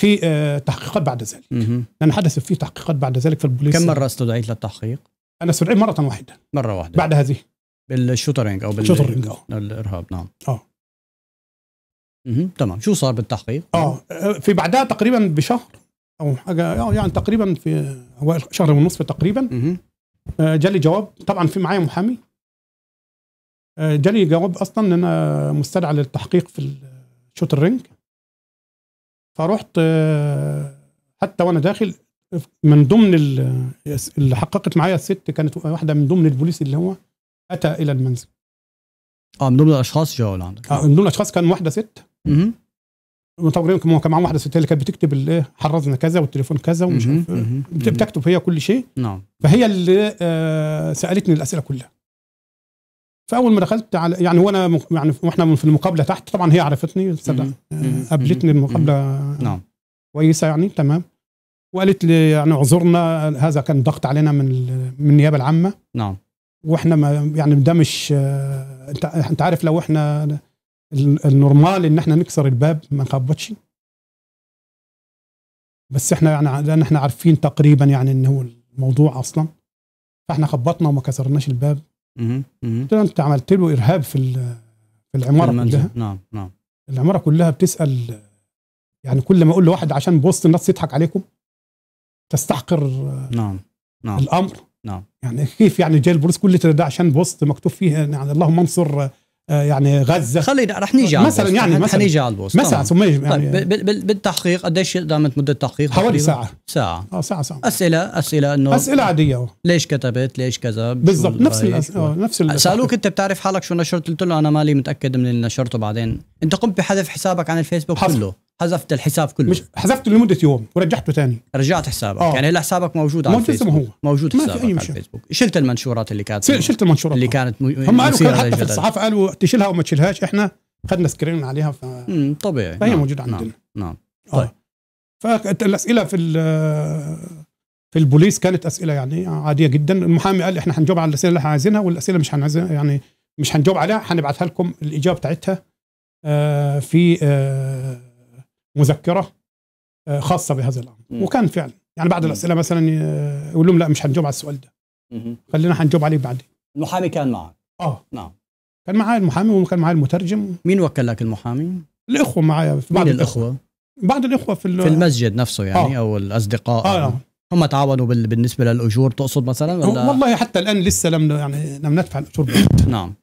في آه، تحقيقات بعد ذلك. لأن حدث في تحقيقات بعد ذلك في البوليس. كم مرة استدعيت للتحقيق؟ أنا استدعيت مرة واحدة. مرة واحدة. بعد هذه. بالشوتنرينج أو بالشوتنرينج، آه. الارهاب نعم. آه مهم. تمام. شو صار بالتحقيق؟ آه في بعدها تقريبا بشهر أو حاجة يعني تقريبا في أوائل شهر ونصف تقريبا. آه، جالي جواب. طبعا في معايا محامي. آه، جالي جواب أصلا إن أنا مستدعى للتحقيق في الشوتنرينج فرحت آه، حتى وأنا داخل من ضمن ال- اللي حققت معايا الست كانت واحدة من ضمن البوليس اللي هو أتى إلى المنزل آه من ضمن الأشخاص جاوا لعندك آه، من ضمن الأشخاص كان واحدة ست مهم. تقريبا كان معاهم واحدة ست اللي كانت بتكتب الايه حرزنا كذا والتليفون كذا ومش. عارف إيه. بتكتب هي كل شيء نعم فهي اللي آه، سألتني الأسئلة كلها فأول ما دخلت على يعني وأنا يعني وإحنا في المقابلة تحت طبعا هي عرفتني. قابلتني المقابلة نعم. كويسة يعني تمام. وقالت لي يعني اعذرنا هذا كان ضغط علينا من ال- من النيابة العامة. نعم. وإحنا ما يعني ده مش آه، انت انت عارف لو إحنا ال- النورمال إن إحنا نكسر الباب ما نخبطش. بس إحنا يعني لأن إحنا عارفين تقريبا يعني إن هو الموضوع أصلا. فإحنا خبطنا وما كسرناش الباب. قلت له أنت عملت له إرهاب في في العمارة. كلها؟ نعم نعم. العمارة كلها بتسأل يعني كل ما أقول لواحد عشان بوسط الناس يضحك عليكم تستحقر نعم نعم. الأمر؟ نعم. يعني كيف يعني جاي البوليس كل ده عشان بوست مكتوب فيه يعني اللهم انصر يعني غزة خلينا رح نيجي على مثلاً. يعني رح مثلاً. نيجي على البوست مثلا. ثم طيب يعني بال- بالتحقيق قديش دامت مدة التحقيق حوالي؟ ساعة ساعة آه ساعة ساعة أسئلة أسئلة إنه أسئلة عادية. ليش كتبت ليش كذا بالضبط نفس؟ الأس... آه، نفس ال- سألوك أنت بتعرف حالك شو نشرت قلت له أنا مالي متأكد من اللي نشرته بعدين أنت قمت بحذف حسابك عن الفيسبوك. كله حذفت الحساب كله مش حذفته لمدة يوم ورجعته ثاني رجعت حسابك آه. يعني حسابك موجود على ما الفيسبوك هو. موجود ما في حسابك أي على. الفيسبوك شلت المنشورات اللي كانت شلت المنشورات اللي آه. كانت هم قالوا كان حتى في. الصحافة قالوا تشيلها وما تشيلهاش إحنا خدنا سكرين عليها ف... طبيعي فهي نعم. موجودة نعم. عندنا نعم طيب فالاسئله في في البوليس كانت أسئلة يعني عادية جدا المحامي قال إحنا هنجاوب على الأسئلة اللي إحنا عايزينها والأسئلة مش هنعزها يعني مش هنجاوب عليها هنبعتها لكم الإجابة بتاعتها آه، في آه، مذكرة آه، خاصة بهذا الأمر. وكان فعلا يعني بعد. الأسئلة مثلا آه، يقول لهم لا مش هنجاوب على السؤال ده. خلينا هنجاوب عليه بعدين المحامي كان معك آه نعم كان معايا المحامي وكان معايا المترجم مين وكل لك المحامي؟ الإخوة معايا في بعض مين الإخوة الإخوة؟ بعض الإخوة في في المسجد نفسه يعني آه. أو الأصدقاء آه آه. هم تعاونوا بال... بالنسبة للأجور تقصد مثلا ولا والله حتى الآن لسه لم يعني لم ندفع الأجور. نعم